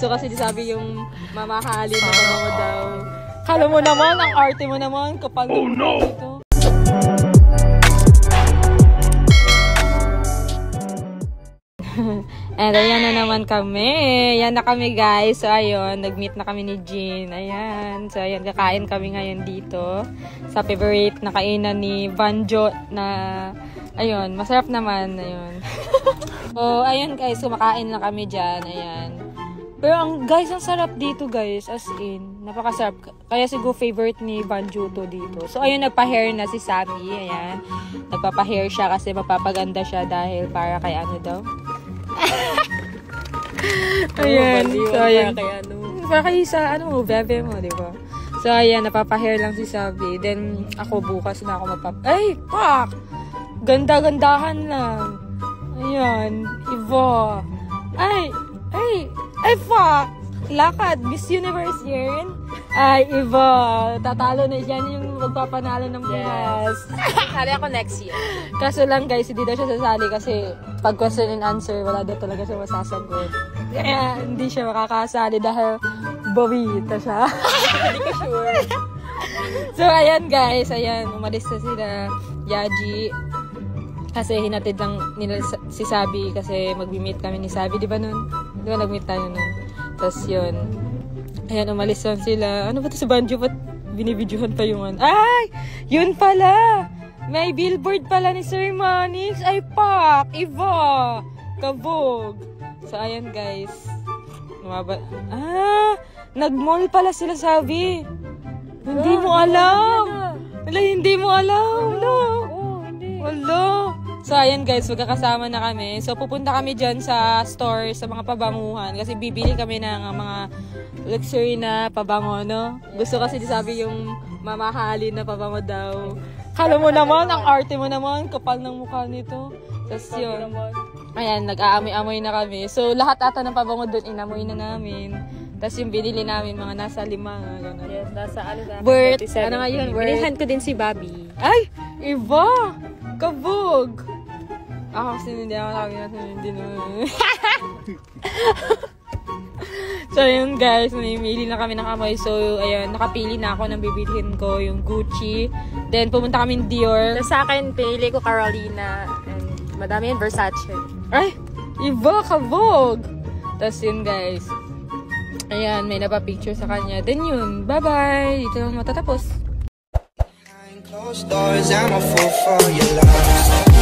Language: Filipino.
So kasi sabi yung mamahali na pabango daw. Kala mo naman, ang arte mo naman, kapal oh, no. dito. And ayan na naman kami. Ayan na kami guys. So ayun, nag-meet na kami ni Jean. Ayan. So ayan, kakain kami ngayon dito. Sa favorite na kainan ni Vanjo na ayun, masarap naman. Ayun. so ayun guys, kumakain na kami dyan. Ayan. Pero ang guys, ang sarap dito guys. As in, napakasarap. Kaya siguro favorite ni Vanjo to dito. So ayun, nagpa-hair na si Sabi. Ayan. Nagpapa-hair siya kasi mapapaganda siya dahil para kay ano daw ayan. So, ayan. Para kayo sa, ano bebe mo, di ba? So, ayan, napapahair lang si Sabi. Then, ako bukas na ako mapap... Ay, fuck! Ganda-gandahan lang. Ayan. Iba. Ay, ay, ay, fuck! Lakad. Miss Universe yun. Ay, iba. Tatalo na yan yung magpapanalo ng. Yes. Sali ako next year. Kaso lang guys, hindi daw siya sasali kasi pag question and answer, wala daw talaga siya masasagot. Kaya hindi siya makakasali dahil bawita siya. hindi ka sure. so, ayan guys. Ayan, umalis na sila. Yaji. Kasi hinatid lang nila si Sabi kasi mag-meet kami ni Sabi, di ba nun? Di ba nag-meet tayo nun? Tapos yun, Ayan, umalis lang sila. Ano ba ito sa banjo? Ba't binibidyohan pa yung ano? Ay! Yun pala! May billboard pala ni Sir Manix. Ay, pak! Iva! Kabog! So, ayan guys. Lumaba. Ah! Nag-mall pala sila, sabi. Hindi mo alam. Wala, hindi mo alam. Wala. Wala. So, ayan guys, magkakasama na kami. So, pupunta kami dyan sa store, sa mga pabanguhan. Kasi bibili kami ng mga luxury na pabango, no? Gusto kasi sabi yung mamahalin na pabango daw. Kala mo naman, ang arte mo naman, kapal ng mukha nito. Tapos yun. Ayan, nag-aamoy-amoy na kami. So, lahat ata ng pabango doon, inamoy na namin. Tapos yung binili namin, mga nasa lima, gano'n. Yes, nasa ano na. Worth, ano nga yun? Worth. Binilhan ko din si Bobby. Ay! Iba! Kabog! Ako kasi hindi ako lagi na hindi naman. so, yun guys, namimili na kami ng kamay. So, ayun, nakapili na ako ng bibilhin ko, yung Gucci. Then, pumunta kami Dior. So, sa akin, pinili ko Carolina and madami yung Versace. Ay! Iba, kabog! Tapos yun guys. Ayan, may napapicture sa kanya. Then yun, bye-bye! Dito lang matatapos. Closed doors, I'm a fool for your love.